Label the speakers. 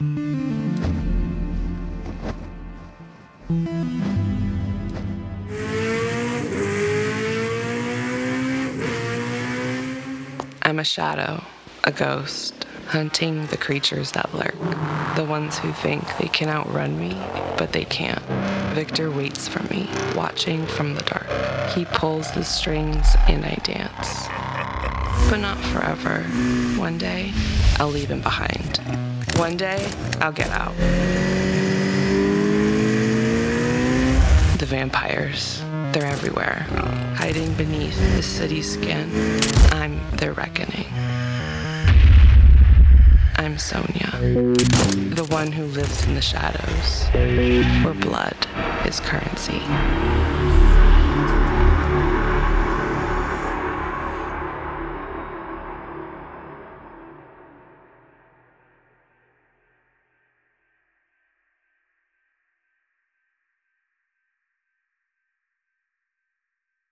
Speaker 1: I'm a shadow, a ghost, hunting the creatures that lurk, the ones who think they can outrun me, but they can't. Victor waits for me, watching from the dark. He pulls the strings and I dance. But not forever. One day, I'll leave him behind. One day, I'll get out. The vampires, they're everywhere, hiding beneath the city's skin. I'm their reckoning. I'm Sonya, the one who lives in the shadows, where blood is currency.